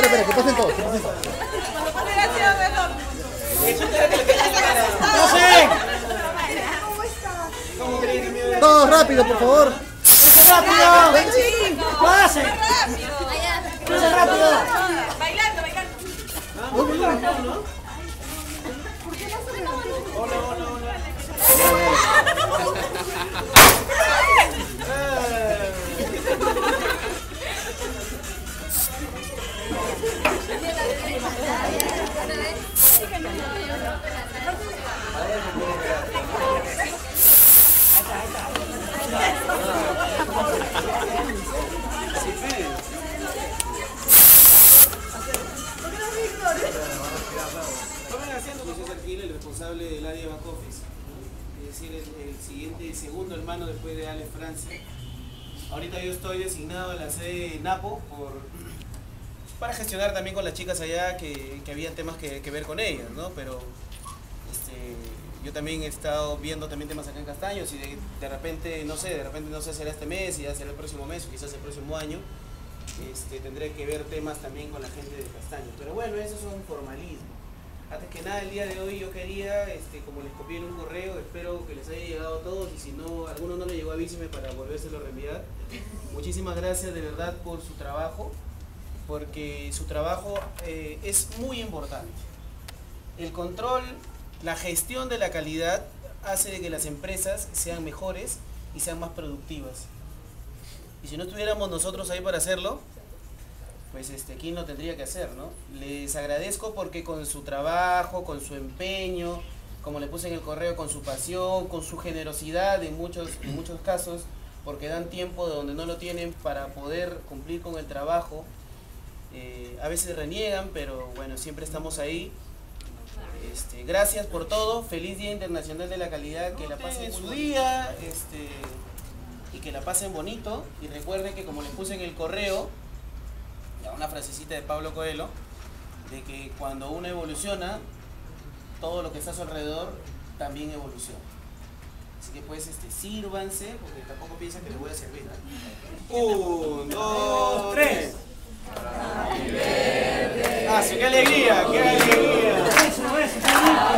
espera, que pasen todos, que pasen todos. Todos rápido, por favor. rápido! ¡Pase! El responsable del área back office. Es decir, el, siguiente, el segundo hermano después de Alex Francia. Ahorita yo estoy designado a la sede de Napo por, para gestionar también con las chicas allá que, que habían temas que, que ver con ellas, ¿no? Pero este, yo también he estado viendo también temas acá en Castaños y de, repente, no sé, de repente no sé, será este mes y ya será el próximo mes o quizás el próximo año. Este, tendré que ver temas también con la gente de Castaños. Pero bueno, eso es un formalismo. Antes que nada, el día de hoy yo quería, este, como les copié en un correo, espero que les haya llegado a todos y si no, alguno no le llegó, avíseme para volvérselo a reenviar. Muchísimas gracias de verdad por su trabajo, porque su trabajo eh, es muy importante. El control, la gestión de la calidad hace de que las empresas sean mejores y sean más productivas. Y si no estuviéramos nosotros ahí para hacerlo, pues este, ¿quién lo tendría que hacer, no? Les agradezco porque con su trabajo, con su empeño, como le puse en el correo, con su pasión, con su generosidad en muchos, en muchos casos, porque dan tiempo de donde no lo tienen para poder cumplir con el trabajo. Eh, a veces reniegan, pero bueno, siempre estamos ahí. Este, gracias por todo, feliz Día Internacional de la Calidad, que la pasen en su día este, y que la pasen bonito. Y recuerden que como les puse en el correo, ya una frasecita de Pablo Coelho, de que cuando uno evoluciona, todo lo que está a su alrededor también evoluciona. Así que pues este, sírvanse, porque tampoco piensan que les voy a servir. ¿ah? Un, dos, tres. ¡Ah, sí, qué alegría! ¡Qué alegría! Saludar.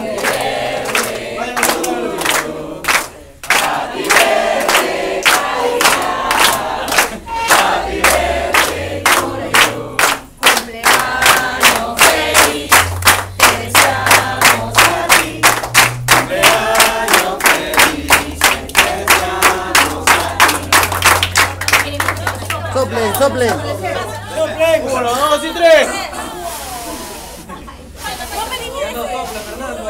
Soplen, soplen. Uno, dos y tres. Fernando, Fernando.